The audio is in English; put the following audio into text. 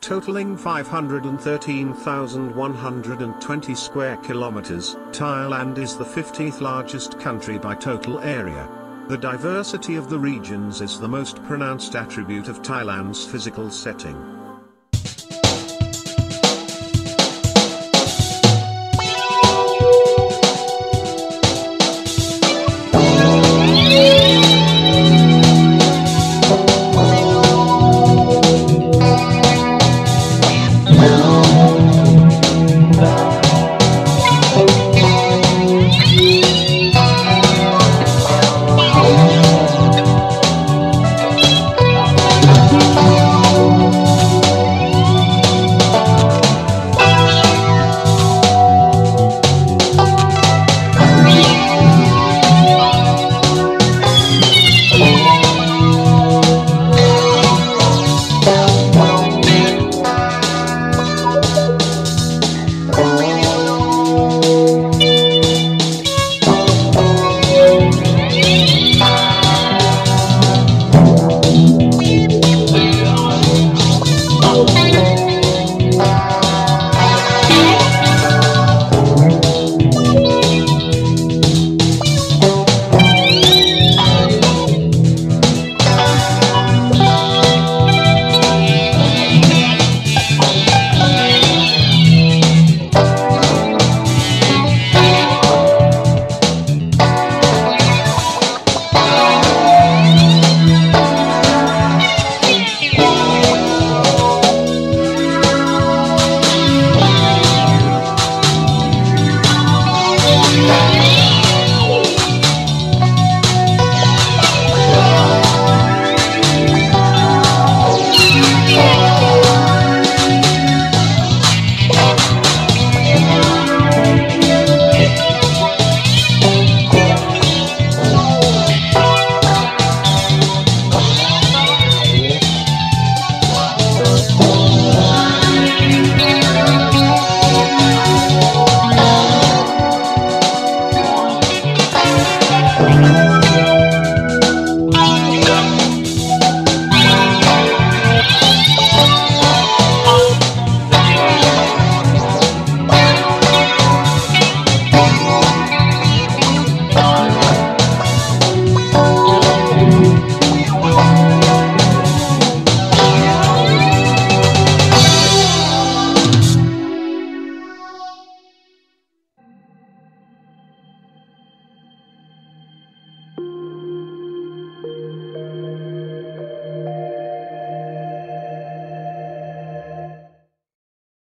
Totaling 513,120 square kilometers, Thailand is the 15th largest country by total area. The diversity of the regions is the most pronounced attribute of Thailand's physical setting.